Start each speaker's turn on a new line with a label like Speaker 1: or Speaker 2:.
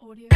Speaker 1: audio.